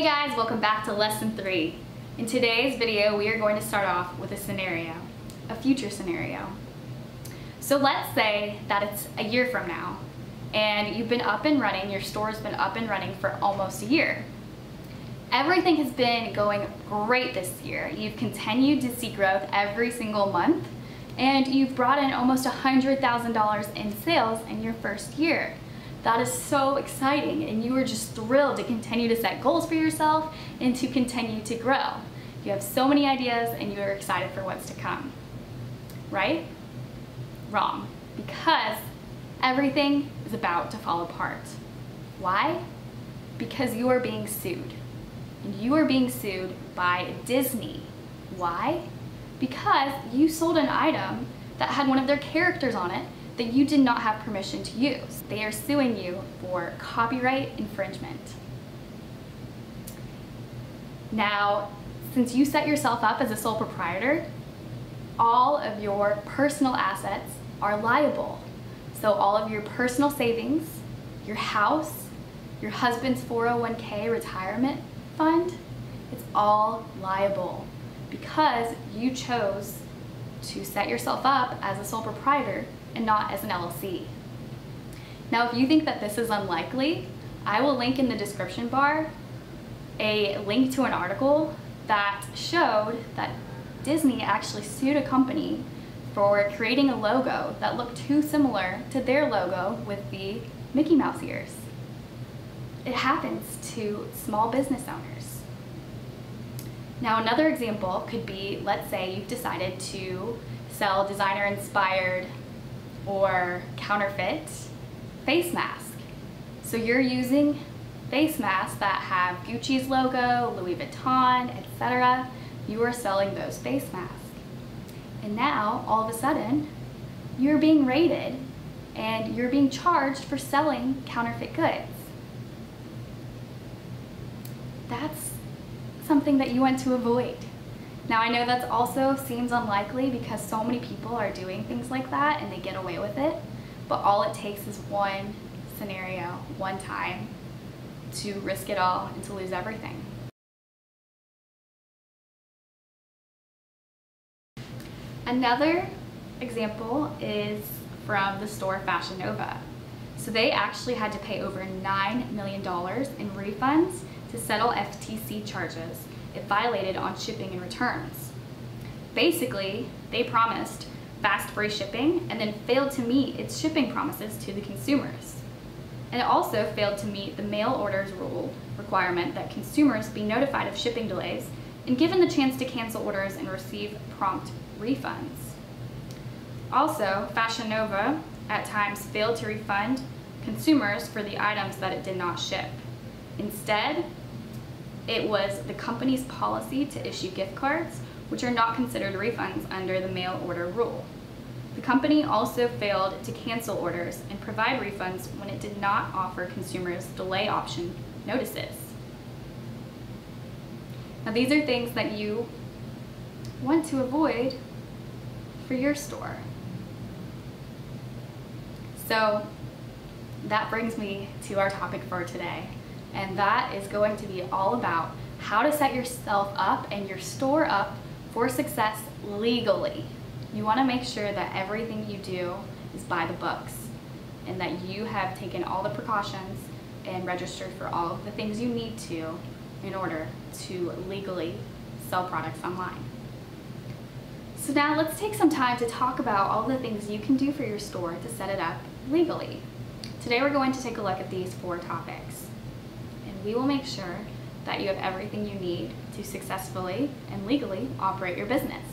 Hey guys, welcome back to lesson three. In today's video, we are going to start off with a scenario, a future scenario. So let's say that it's a year from now and you've been up and running, your store's been up and running for almost a year. Everything has been going great this year. You've continued to see growth every single month and you've brought in almost $100,000 in sales in your first year. That is so exciting and you are just thrilled to continue to set goals for yourself and to continue to grow. You have so many ideas and you are excited for what's to come. Right? Wrong. Because everything is about to fall apart. Why? Because you are being sued. And you are being sued by Disney. Why? Because you sold an item that had one of their characters on it that you did not have permission to use. They are suing you for copyright infringement. Now, since you set yourself up as a sole proprietor, all of your personal assets are liable. So all of your personal savings, your house, your husband's 401k retirement fund, it's all liable because you chose to set yourself up as a sole proprietor and not as an LLC. Now, if you think that this is unlikely, I will link in the description bar a link to an article that showed that Disney actually sued a company for creating a logo that looked too similar to their logo with the Mickey Mouse ears. It happens to small business owners. Now another example could be, let's say you've decided to sell designer inspired or counterfeit face mask. So you're using face masks that have Gucci's logo, Louis Vuitton, etc. You are selling those face masks. And now, all of a sudden, you're being raided and you're being charged for selling counterfeit goods. That's something that you want to avoid. Now I know that also seems unlikely because so many people are doing things like that and they get away with it, but all it takes is one scenario, one time, to risk it all and to lose everything. Another example is from the store Fashion Nova. So they actually had to pay over $9 million in refunds to settle FTC charges it violated on shipping and returns. Basically, they promised fast free shipping and then failed to meet its shipping promises to the consumers. And it also failed to meet the mail orders rule requirement that consumers be notified of shipping delays and given the chance to cancel orders and receive prompt refunds. Also, Fashion Nova at times failed to refund consumers for the items that it did not ship. Instead, it was the company's policy to issue gift cards, which are not considered refunds under the mail order rule. The company also failed to cancel orders and provide refunds when it did not offer consumers delay option notices. Now these are things that you want to avoid for your store. So that brings me to our topic for today and that is going to be all about how to set yourself up and your store up for success legally. You want to make sure that everything you do is by the books and that you have taken all the precautions and registered for all of the things you need to in order to legally sell products online. So now let's take some time to talk about all the things you can do for your store to set it up legally. Today we're going to take a look at these four topics we will make sure that you have everything you need to successfully and legally operate your business.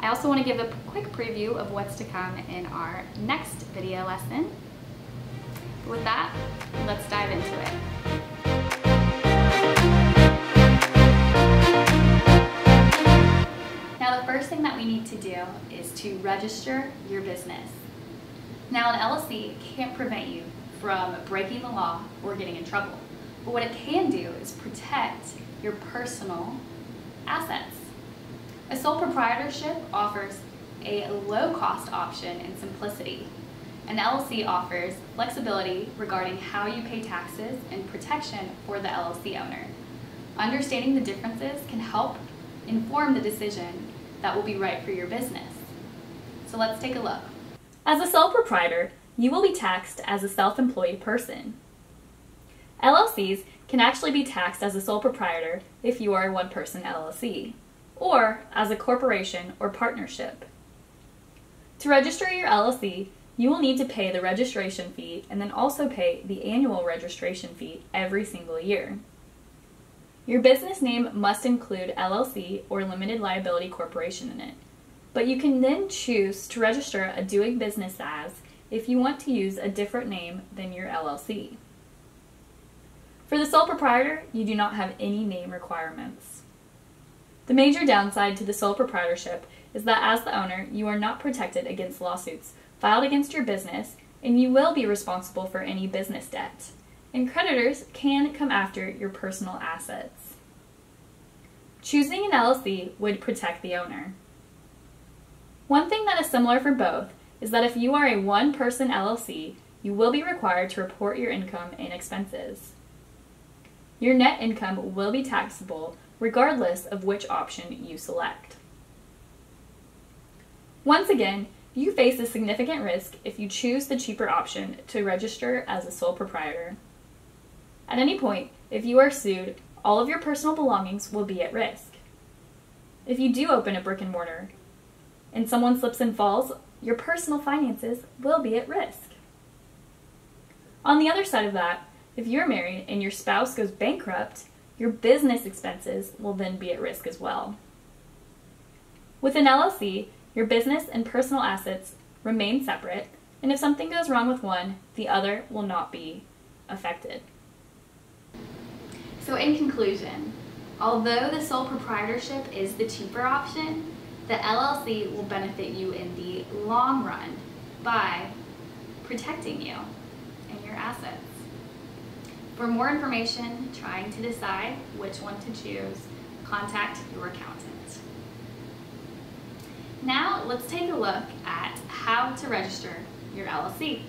I also want to give a quick preview of what's to come in our next video lesson. With that, let's dive into it. Now the first thing that we need to do is to register your business. Now an LLC can't prevent you from breaking the law or getting in trouble. But what it can do is protect your personal assets. A sole proprietorship offers a low cost option and simplicity. An LLC offers flexibility regarding how you pay taxes and protection for the LLC owner. Understanding the differences can help inform the decision that will be right for your business. So let's take a look. As a sole proprietor, you will be taxed as a self-employed person. LLCs can actually be taxed as a sole proprietor if you are a one-person LLC, or as a corporation or partnership. To register your LLC, you will need to pay the registration fee and then also pay the annual registration fee every single year. Your business name must include LLC or limited liability corporation in it, but you can then choose to register a doing business as if you want to use a different name than your LLC. For the sole proprietor, you do not have any name requirements. The major downside to the sole proprietorship is that as the owner, you are not protected against lawsuits filed against your business, and you will be responsible for any business debt. And creditors can come after your personal assets. Choosing an LLC would protect the owner. One thing that is similar for both is that if you are a one person LLC, you will be required to report your income and expenses. Your net income will be taxable regardless of which option you select. Once again, you face a significant risk if you choose the cheaper option to register as a sole proprietor. At any point, if you are sued, all of your personal belongings will be at risk. If you do open a brick and mortar and someone slips and falls, your personal finances will be at risk. On the other side of that, if you're married and your spouse goes bankrupt, your business expenses will then be at risk as well. With an LLC, your business and personal assets remain separate, and if something goes wrong with one, the other will not be affected. So in conclusion, although the sole proprietorship is the cheaper option, the LLC will benefit you in the long run by protecting you and your assets. For more information, trying to decide which one to choose, contact your accountant. Now let's take a look at how to register your LLC.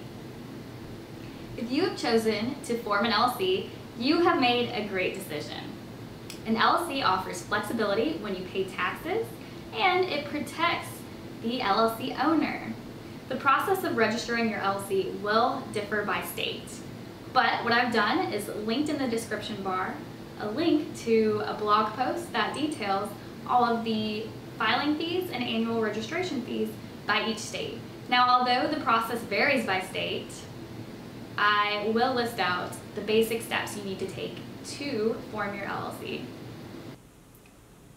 If you have chosen to form an LLC, you have made a great decision. An LLC offers flexibility when you pay taxes and it protects the LLC owner. The process of registering your LLC will differ by state. But what I've done is linked in the description bar a link to a blog post that details all of the filing fees and annual registration fees by each state. Now, although the process varies by state, I will list out the basic steps you need to take to form your LLC.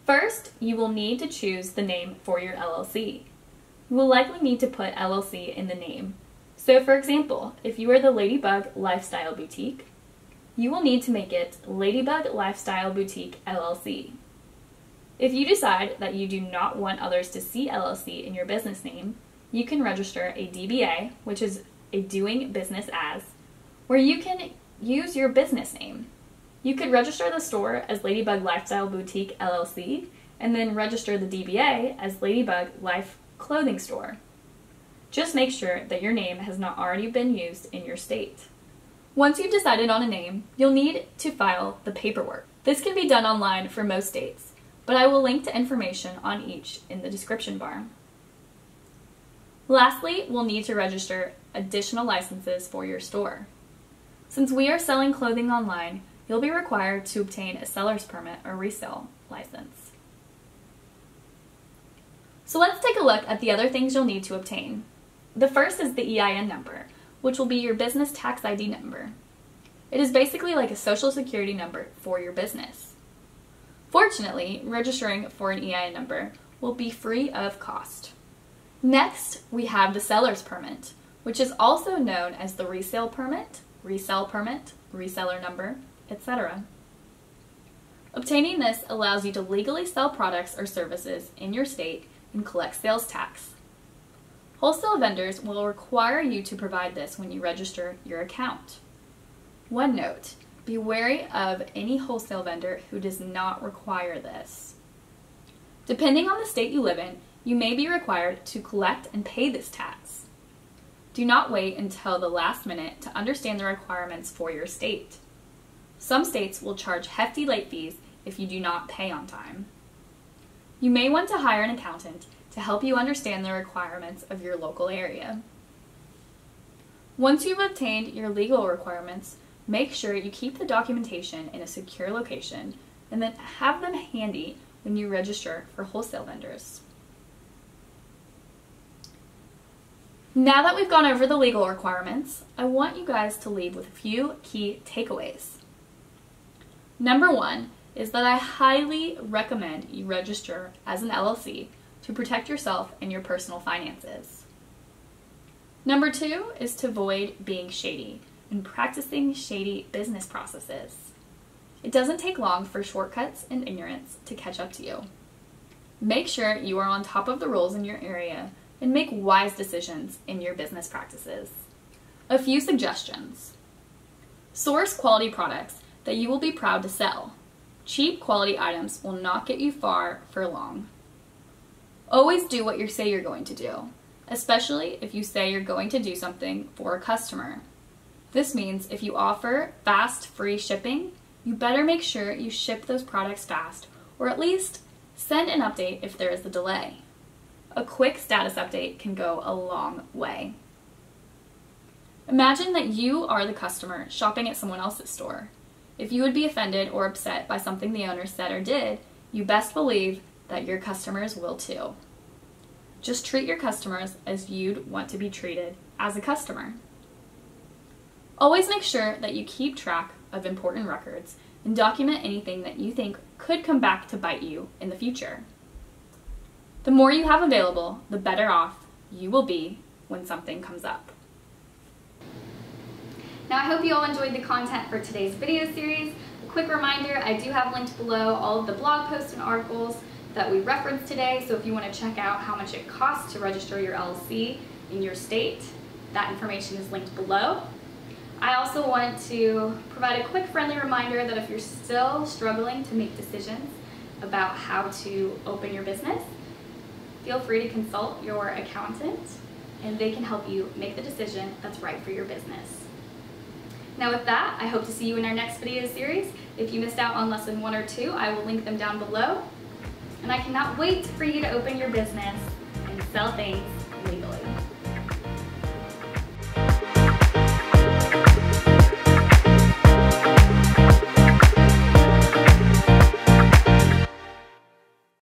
First, you will need to choose the name for your LLC. You will likely need to put LLC in the name. So for example, if you are the Ladybug Lifestyle Boutique, you will need to make it Ladybug Lifestyle Boutique LLC. If you decide that you do not want others to see LLC in your business name, you can register a DBA, which is a doing business as, where you can use your business name. You could register the store as Ladybug Lifestyle Boutique LLC and then register the DBA as Ladybug Life Clothing Store. Just make sure that your name has not already been used in your state. Once you've decided on a name, you'll need to file the paperwork. This can be done online for most states but I will link to information on each in the description bar. Lastly, we'll need to register additional licenses for your store. Since we are selling clothing online, you'll be required to obtain a seller's permit or resale license. So let's take a look at the other things you'll need to obtain. The first is the EIN number, which will be your business tax ID number. It is basically like a social security number for your business. Fortunately, registering for an EIN number will be free of cost. Next, we have the seller's permit, which is also known as the resale permit, resale permit, reseller number, etc. Obtaining this allows you to legally sell products or services in your state and collect sales tax. Wholesale vendors will require you to provide this when you register your account. One note, be wary of any wholesale vendor who does not require this. Depending on the state you live in, you may be required to collect and pay this tax. Do not wait until the last minute to understand the requirements for your state. Some states will charge hefty late fees if you do not pay on time. You may want to hire an accountant to help you understand the requirements of your local area. Once you've obtained your legal requirements, make sure you keep the documentation in a secure location and then have them handy when you register for wholesale vendors. Now that we've gone over the legal requirements, I want you guys to leave with a few key takeaways. Number one is that I highly recommend you register as an LLC to protect yourself and your personal finances. Number two is to avoid being shady and practicing shady business processes. It doesn't take long for shortcuts and ignorance to catch up to you. Make sure you are on top of the rules in your area and make wise decisions in your business practices. A few suggestions. Source quality products that you will be proud to sell. Cheap quality items will not get you far for long. Always do what you say you're going to do, especially if you say you're going to do something for a customer. This means if you offer fast, free shipping, you better make sure you ship those products fast, or at least send an update if there is a delay a quick status update can go a long way. Imagine that you are the customer shopping at someone else's store. If you would be offended or upset by something the owner said or did, you best believe that your customers will too. Just treat your customers as you'd want to be treated as a customer. Always make sure that you keep track of important records and document anything that you think could come back to bite you in the future. The more you have available, the better off you will be when something comes up. Now I hope you all enjoyed the content for today's video series. A quick reminder, I do have linked below all of the blog posts and articles that we referenced today, so if you want to check out how much it costs to register your LLC in your state, that information is linked below. I also want to provide a quick friendly reminder that if you're still struggling to make decisions about how to open your business, feel free to consult your accountant and they can help you make the decision that's right for your business. Now with that, I hope to see you in our next video series. If you missed out on lesson one or two, I will link them down below. And I cannot wait for you to open your business and sell things